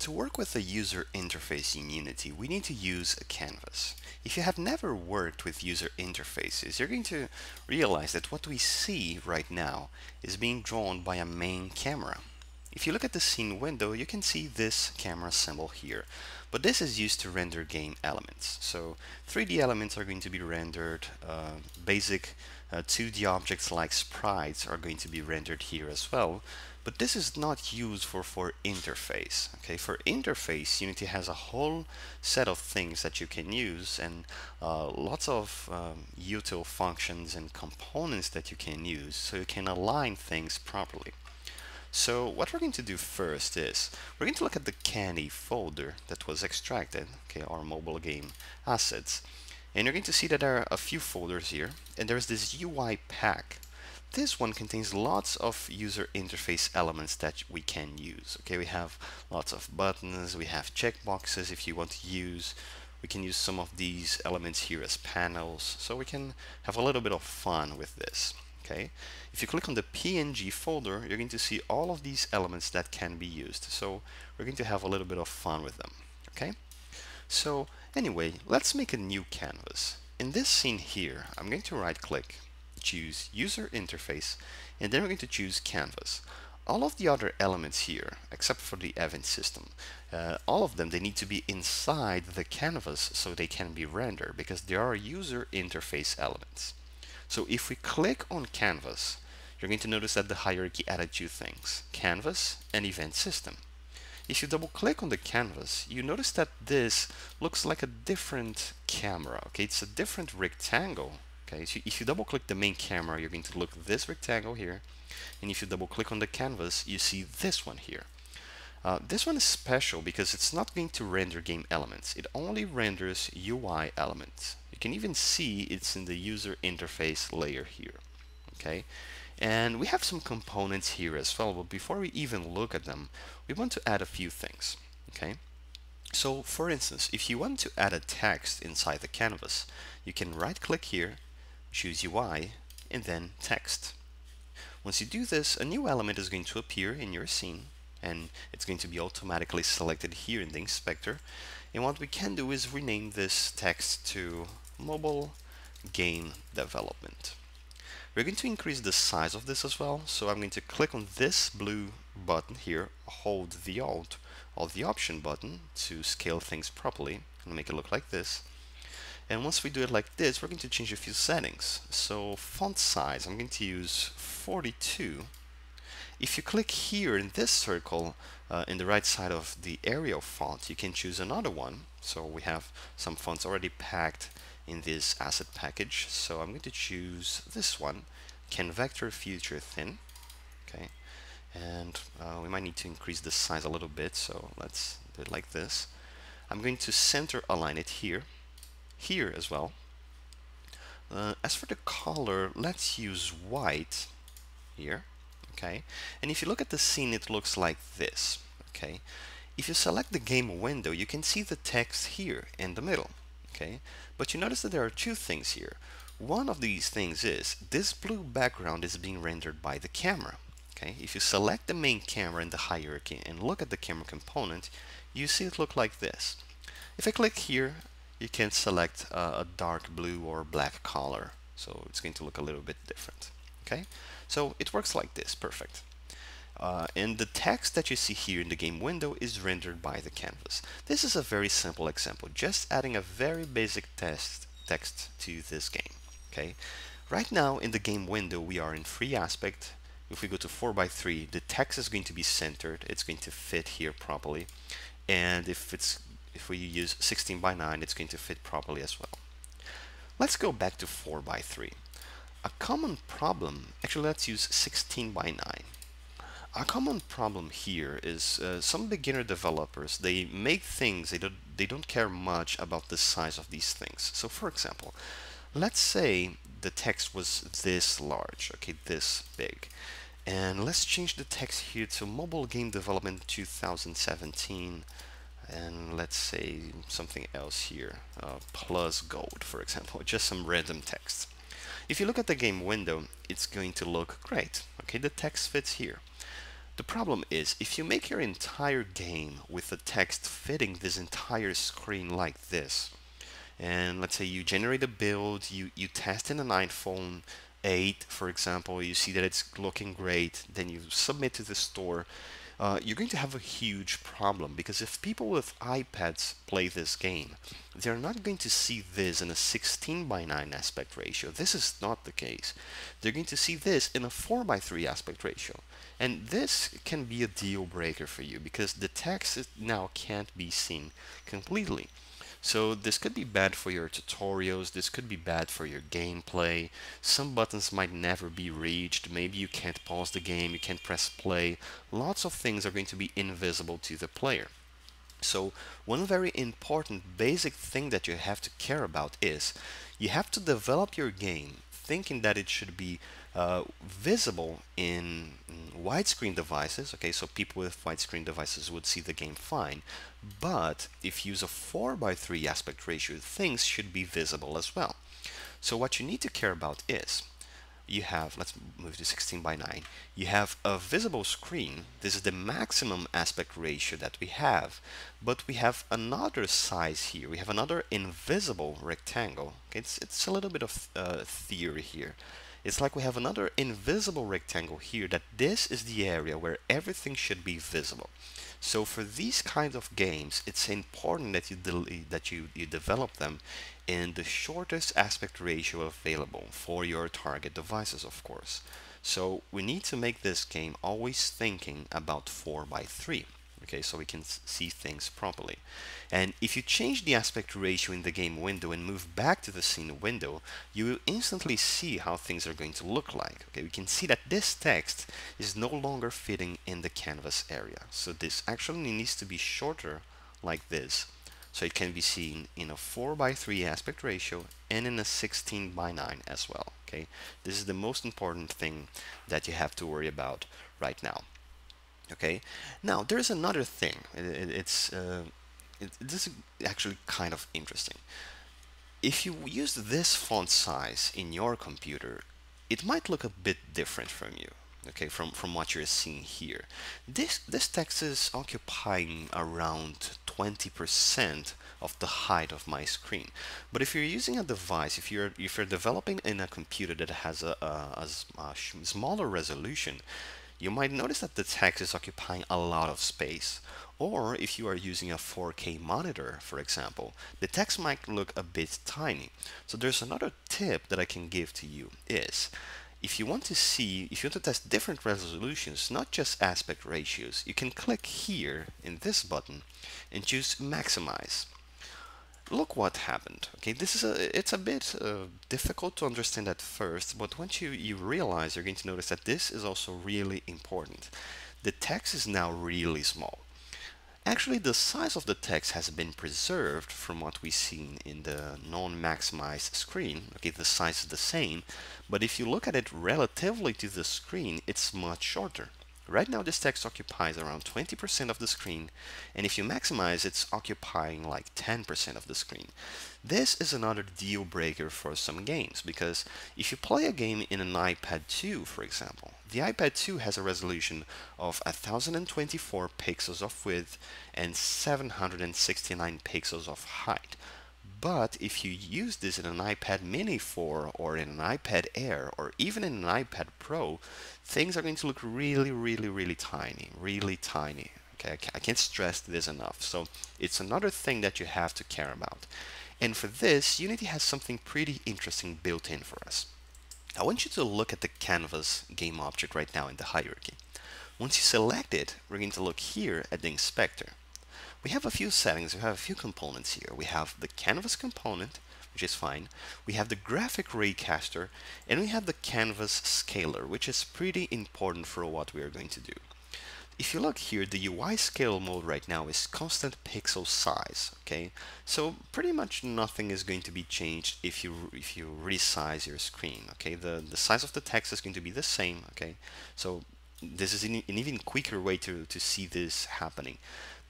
To work with the user interface in Unity, we need to use a canvas. If you have never worked with user interfaces, you're going to realize that what we see right now is being drawn by a main camera. If you look at the scene window, you can see this camera symbol here. But this is used to render game elements. So 3D elements are going to be rendered, uh, basic uh, 2D objects like sprites are going to be rendered here as well. But this is not used for, for interface. Okay, for interface, Unity has a whole set of things that you can use and uh, lots of um, util functions and components that you can use so you can align things properly. So what we're going to do first is we're going to look at the Kenney folder that was extracted, okay, our mobile game assets. And you're going to see that there are a few folders here and there's this UI pack this one contains lots of user interface elements that we can use. Okay, we have lots of buttons, we have checkboxes if you want to use. We can use some of these elements here as panels, so we can have a little bit of fun with this. Okay, if you click on the PNG folder, you're going to see all of these elements that can be used. So we're going to have a little bit of fun with them. Okay, so anyway, let's make a new canvas. In this scene here, I'm going to right click choose User Interface, and then we're going to choose Canvas. All of the other elements here, except for the event system, uh, all of them, they need to be inside the canvas so they can be rendered because they are user interface elements. So if we click on Canvas, you're going to notice that the hierarchy added two things, Canvas and Event System. If you double click on the canvas, you notice that this looks like a different camera. Okay, it's a different rectangle Okay, so if you double click the main camera, you're going to look this rectangle here. And if you double click on the canvas, you see this one here. Uh, this one is special because it's not going to render game elements. It only renders UI elements. You can even see it's in the user interface layer here. Okay, and we have some components here as well, but before we even look at them, we want to add a few things. Okay, so for instance, if you want to add a text inside the canvas, you can right click here choose UI, and then text. Once you do this, a new element is going to appear in your scene, and it's going to be automatically selected here in the inspector. And what we can do is rename this text to mobile game development. We're going to increase the size of this as well, so I'm going to click on this blue button here, hold the Alt or the Option button to scale things properly and make it look like this. And once we do it like this, we're going to change a few settings. So font size, I'm going to use 42. If you click here in this circle uh, in the right side of the Arial font, you can choose another one. So we have some fonts already packed in this asset package. So I'm going to choose this one, Kenvector Future Thin. Okay, and uh, we might need to increase the size a little bit. So let's do it like this. I'm going to center align it here here as well. Uh, as for the color, let's use white here, okay? And if you look at the scene, it looks like this, okay? If you select the game window, you can see the text here in the middle, okay? But you notice that there are two things here. One of these things is this blue background is being rendered by the camera, okay? If you select the main camera in the hierarchy and look at the camera component, you see it look like this. If I click here, you can select uh, a dark blue or black color so it's going to look a little bit different okay? So it works like this perfect. Uh, and the text that you see here in the game window is rendered by the canvas. This is a very simple example just adding a very basic text text to this game okay? Right now in the game window we are in free aspect. If we go to 4x3 the text is going to be centered. It's going to fit here properly. And if it's if we use 16 by 9 it's going to fit properly as well. Let's go back to 4 by 3. A common problem, actually let's use 16 by 9. A common problem here is uh, some beginner developers, they make things, they don't, they don't care much about the size of these things. So for example, let's say the text was this large, okay, this big. And let's change the text here to mobile game development 2017 and let's say something else here uh, plus gold for example just some random text. If you look at the game window it's going to look great okay? The text fits here. The problem is if you make your entire game with the text fitting this entire screen like this, and let's say you generate a build, you, you test in an iPhone 8, for example, you see that it's looking great, then you submit to the store, uh, you're going to have a huge problem because if people with iPads play this game, they're not going to see this in a 16 by 9 aspect ratio. This is not the case. They're going to see this in a 4 by 3 aspect ratio. And this can be a deal breaker for you because the text now can't be seen completely. So this could be bad for your tutorials, this could be bad for your gameplay, some buttons might never be reached, maybe you can't pause the game, you can't press play, lots of things are going to be invisible to the player. So one very important basic thing that you have to care about is you have to develop your game thinking that it should be uh, visible in widescreen devices. Okay, so people with widescreen devices would see the game fine. But if you use a 4 by 3 aspect ratio, things should be visible as well. So what you need to care about is you have, let's move to 16 by 9, you have a visible screen. This is the maximum aspect ratio that we have, but we have another size here. We have another invisible rectangle. Okay, it's, it's a little bit of uh, theory here. It's like we have another invisible rectangle here that this is the area where everything should be visible. So for these kinds of games, it's important that you that you, you develop them in the shortest aspect ratio available for your target devices, of course. So we need to make this game always thinking about 4 by 3 okay so we can see things properly. And if you change the aspect ratio in the game window and move back to the scene window you will instantly see how things are going to look like okay? We can see that this text is no longer fitting in the canvas area. So this actually needs to be shorter like this. So it can be seen in a 4 by 3 aspect ratio and in a 16 by 9 as well okay? This is the most important thing that you have to worry about right now Okay, now there's another thing. It, it, it's uh, it, this is actually kind of interesting. If you use this font size in your computer, it might look a bit different from you. Okay, from from what you're seeing here. This this text is occupying around 20% of the height of my screen. But if you're using a device, if you're if you're developing in a computer that has a, a, a smaller resolution, you might notice that the text is occupying a lot of space. Or if you are using a 4K monitor, for example, the text might look a bit tiny. So there's another tip that I can give to you is if you want to see, if you want to test different resolutions, not just aspect ratios, you can click here in this button and choose maximize look what happened. Okay, this is a it's a bit uh, difficult to understand at first, but once you you realize, you're going to notice that this is also really important. The text is now really small. Actually, the size of the text has been preserved from what we've seen in the non-maximized screen. Okay, the size is the same, but if you look at it relatively to the screen, it's much shorter. Right now this text occupies around 20% of the screen and if you maximize it's occupying like 10% of the screen. This is another deal breaker for some games because if you play a game in an iPad 2 for example, the iPad 2 has a resolution of 1024 pixels of width and 769 pixels of height. But if you use this in an iPad mini 4 or in an iPad Air or even in an iPad Pro, things are going to look really, really, really tiny, really tiny. Okay, I can't stress this enough. So it's another thing that you have to care about. And for this, Unity has something pretty interesting built in for us. I want you to look at the canvas game object right now in the hierarchy. Once you select it, we're going to look here at the inspector we have a few settings, we have a few components here. We have the canvas component, which is fine. We have the graphic raycaster, and we have the canvas scaler, which is pretty important for what we are going to do. If you look here, the UI scale mode right now is constant pixel size, okay? So pretty much nothing is going to be changed if you if you resize your screen, okay? The, the size of the text is going to be the same, okay? So this is an, an even quicker way to, to see this happening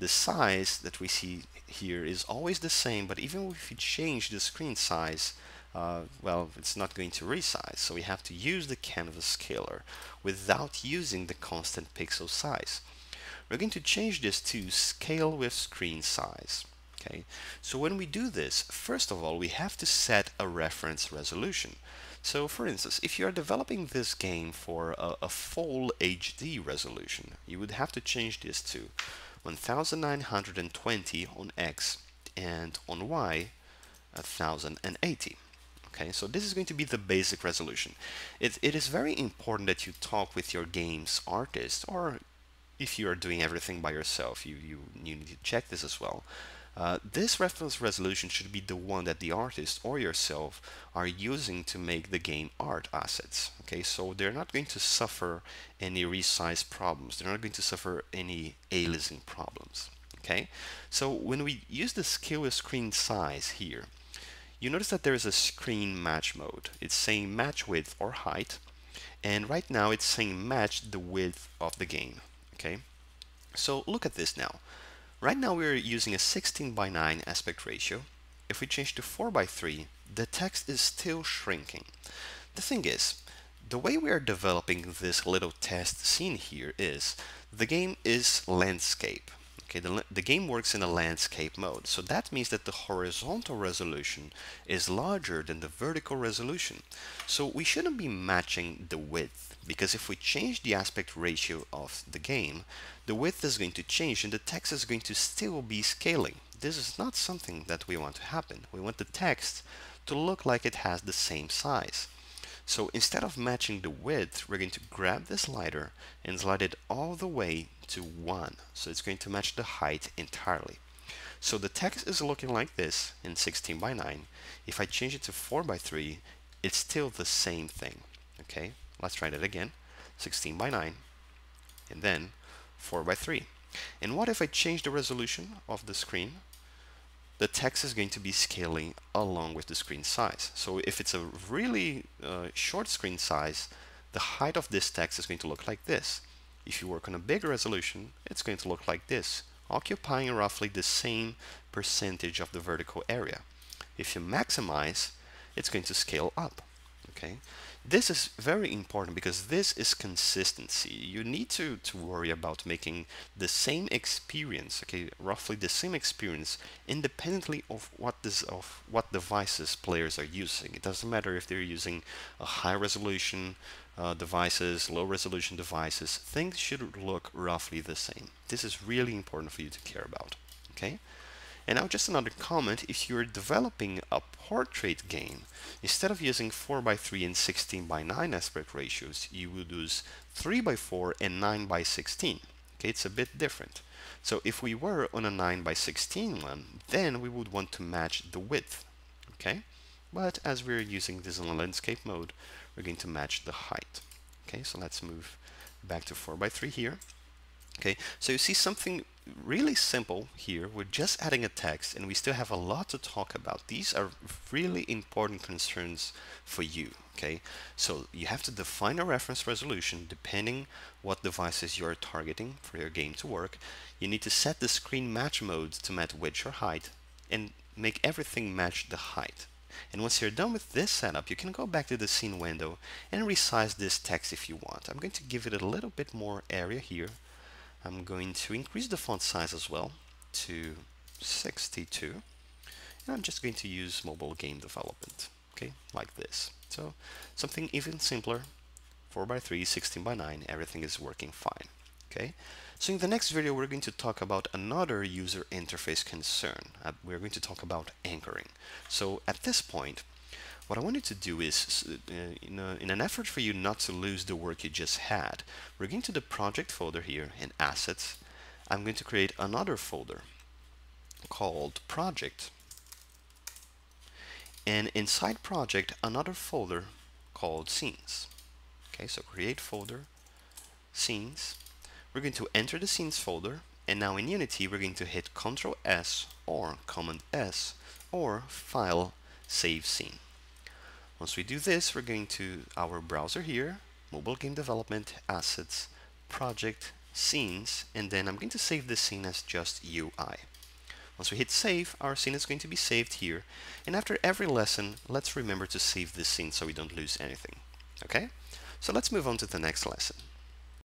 the size that we see here is always the same, but even if you change the screen size, uh, well, it's not going to resize. So we have to use the canvas scaler without using the constant pixel size. We're going to change this to scale with screen size. Okay, so when we do this, first of all, we have to set a reference resolution. So for instance, if you are developing this game for a, a full HD resolution, you would have to change this to 1920 on X and on Y 1080. Okay, so this is going to be the basic resolution. It, it is very important that you talk with your game's artist, or if you are doing everything by yourself, you, you, you need to check this as well. Uh, this reference resolution should be the one that the artist or yourself are using to make the game art assets. Okay, so they're not going to suffer any resize problems. They're not going to suffer any aliasing problems. Okay, so when we use the scale with screen size here, you notice that there is a screen match mode. It's saying match width or height, and right now it's saying match the width of the game. Okay, so look at this now. Right now we're using a 16 by 9 aspect ratio. If we change to 4 by 3, the text is still shrinking. The thing is, the way we are developing this little test scene here is the game is landscape. Okay, the, the game works in a landscape mode, so that means that the horizontal resolution is larger than the vertical resolution. So we shouldn't be matching the width, because if we change the aspect ratio of the game, the width is going to change and the text is going to still be scaling. This is not something that we want to happen. We want the text to look like it has the same size. So instead of matching the width, we're going to grab the slider and slide it all the way to 1. So it's going to match the height entirely. So the text is looking like this in 16 by 9. If I change it to 4 by 3, it's still the same thing. Okay, let's try that again. 16 by 9, and then 4 by 3. And what if I change the resolution of the screen? The text is going to be scaling along with the screen size. So if it's a really uh, short screen size, the height of this text is going to look like this. If you work on a bigger resolution, it's going to look like this, occupying roughly the same percentage of the vertical area. If you maximize, it's going to scale up. Okay, this is very important because this is consistency. You need to, to worry about making the same experience, okay, roughly the same experience independently of what this of what devices players are using. It doesn't matter if they're using a high resolution uh, devices, low resolution devices, things should look roughly the same. This is really important for you to care about. Okay? And now just another comment, if you're developing a portrait game, instead of using 4x3 and 16 by 9 aspect ratios, you would use 3 by 4 and 9 by 16. Okay, it's a bit different. So if we were on a 9 by 16 one, then we would want to match the width. Okay, but as we're using this in a landscape mode, we're going to match the height. Okay, so let's move back to 4 by 3 here. Okay, so you see something really simple here. We're just adding a text and we still have a lot to talk about. These are really important concerns for you. Okay, so you have to define a reference resolution depending what devices you're targeting for your game to work. You need to set the screen match mode to match width or height and make everything match the height. And once you're done with this setup, you can go back to the scene window and resize this text if you want. I'm going to give it a little bit more area here I'm going to increase the font size as well to 62 and I'm just going to use mobile game development okay like this. So something even simpler 4 by 3 16 by 9 everything is working fine okay? So in the next video we're going to talk about another user interface concern. Uh, we're going to talk about anchoring. So at this point what I wanted to do is, uh, in, a, in, an effort for you not to lose the work you just had, we're going to the project folder here in assets. I'm going to create another folder called project. And inside project, another folder called scenes. Okay, so create folder, scenes. We're going to enter the scenes folder. And now in Unity, we're going to hit Ctrl S or Command S or File, Save Scene. Once we do this, we're going to our browser here, mobile game development, assets, project, scenes, and then I'm going to save this scene as just UI. Once we hit save, our scene is going to be saved here. And after every lesson, let's remember to save this scene so we don't lose anything. Okay? So let's move on to the next lesson.